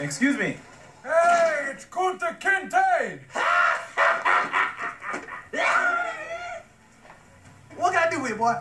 Excuse me. Hey, it's Kunta Kinte! What can I do with you, boy?